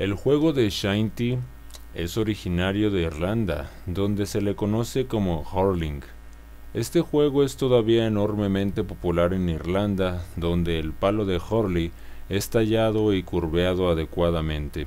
El juego de Shinty es originario de Irlanda, donde se le conoce como hurling. Este juego es todavía enormemente popular en Irlanda, donde el palo de hurley es tallado y curveado adecuadamente.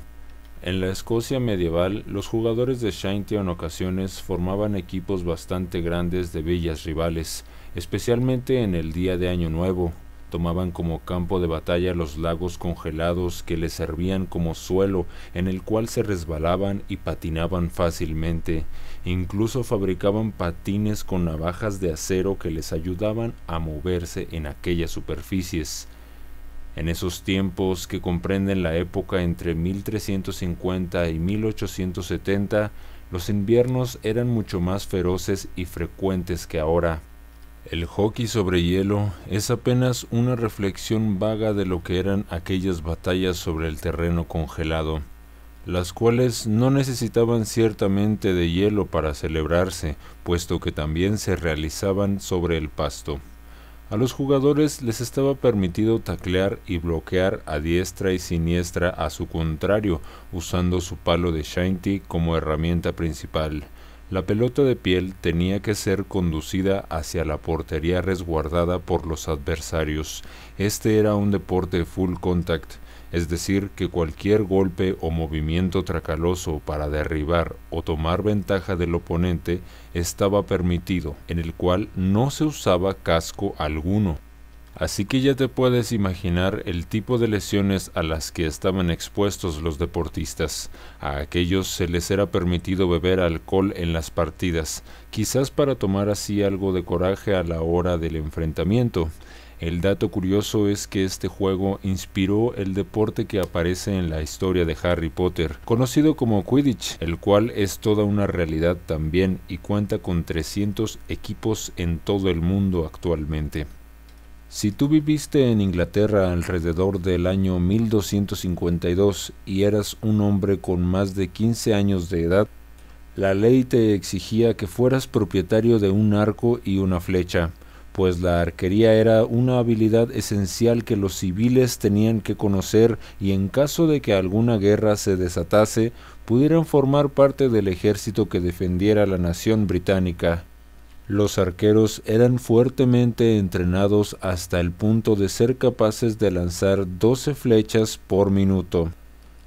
En la Escocia medieval, los jugadores de Shinty en ocasiones formaban equipos bastante grandes de villas rivales, especialmente en el día de Año Nuevo, tomaban como campo de batalla los lagos congelados que les servían como suelo en el cual se resbalaban y patinaban fácilmente. Incluso fabricaban patines con navajas de acero que les ayudaban a moverse en aquellas superficies. En esos tiempos que comprenden la época entre 1350 y 1870, los inviernos eran mucho más feroces y frecuentes que ahora. El hockey sobre hielo es apenas una reflexión vaga de lo que eran aquellas batallas sobre el terreno congelado, las cuales no necesitaban ciertamente de hielo para celebrarse, puesto que también se realizaban sobre el pasto. A los jugadores les estaba permitido taclear y bloquear a diestra y siniestra a su contrario, usando su palo de shinty como herramienta principal. La pelota de piel tenía que ser conducida hacia la portería resguardada por los adversarios. Este era un deporte full contact, es decir, que cualquier golpe o movimiento tracaloso para derribar o tomar ventaja del oponente estaba permitido, en el cual no se usaba casco alguno. Así que ya te puedes imaginar el tipo de lesiones a las que estaban expuestos los deportistas. A aquellos se les era permitido beber alcohol en las partidas, quizás para tomar así algo de coraje a la hora del enfrentamiento. El dato curioso es que este juego inspiró el deporte que aparece en la historia de Harry Potter, conocido como Quidditch, el cual es toda una realidad también y cuenta con 300 equipos en todo el mundo actualmente. Si tú viviste en Inglaterra alrededor del año 1252 y eras un hombre con más de 15 años de edad, la ley te exigía que fueras propietario de un arco y una flecha, pues la arquería era una habilidad esencial que los civiles tenían que conocer y en caso de que alguna guerra se desatase, pudieran formar parte del ejército que defendiera la nación británica. Los arqueros eran fuertemente entrenados hasta el punto de ser capaces de lanzar 12 flechas por minuto.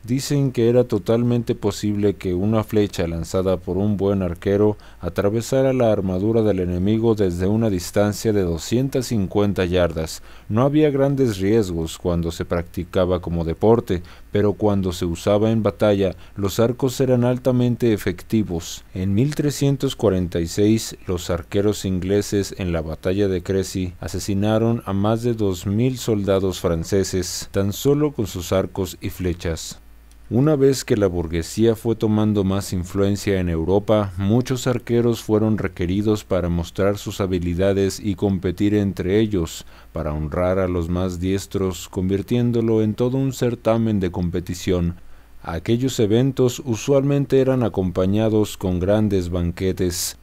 Dicen que era totalmente posible que una flecha lanzada por un buen arquero atravesara la armadura del enemigo desde una distancia de 250 yardas. No había grandes riesgos cuando se practicaba como deporte, pero cuando se usaba en batalla, los arcos eran altamente efectivos. En 1346, los arqueros ingleses en la batalla de Crecy asesinaron a más de 2.000 soldados franceses, tan solo con sus arcos y flechas. Una vez que la burguesía fue tomando más influencia en Europa, muchos arqueros fueron requeridos para mostrar sus habilidades y competir entre ellos, para honrar a los más diestros, convirtiéndolo en todo un certamen de competición. Aquellos eventos usualmente eran acompañados con grandes banquetes.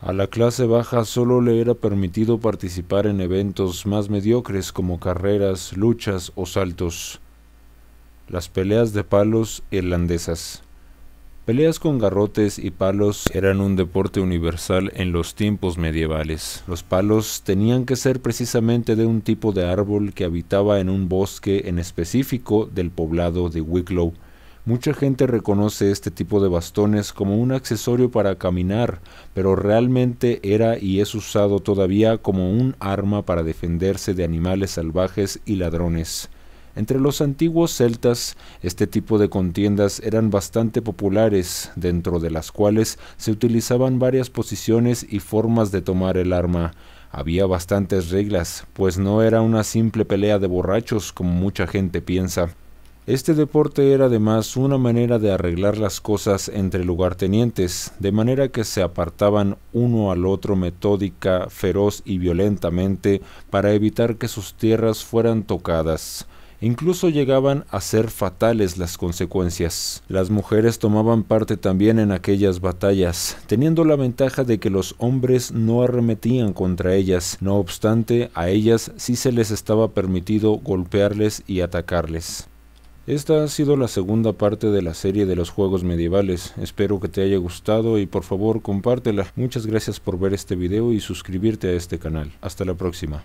A la clase baja solo le era permitido participar en eventos más mediocres como carreras, luchas o saltos. Las peleas de palos irlandesas. Peleas con garrotes y palos eran un deporte universal en los tiempos medievales. Los palos tenían que ser precisamente de un tipo de árbol que habitaba en un bosque en específico del poblado de Wicklow. Mucha gente reconoce este tipo de bastones como un accesorio para caminar, pero realmente era y es usado todavía como un arma para defenderse de animales salvajes y ladrones. Entre los antiguos celtas, este tipo de contiendas eran bastante populares, dentro de las cuales se utilizaban varias posiciones y formas de tomar el arma. Había bastantes reglas, pues no era una simple pelea de borrachos como mucha gente piensa. Este deporte era además una manera de arreglar las cosas entre lugartenientes, de manera que se apartaban uno al otro metódica, feroz y violentamente para evitar que sus tierras fueran tocadas. Incluso llegaban a ser fatales las consecuencias. Las mujeres tomaban parte también en aquellas batallas, teniendo la ventaja de que los hombres no arremetían contra ellas, no obstante a ellas sí se les estaba permitido golpearles y atacarles. Esta ha sido la segunda parte de la serie de los juegos medievales, espero que te haya gustado y por favor compártela. Muchas gracias por ver este video y suscribirte a este canal. Hasta la próxima.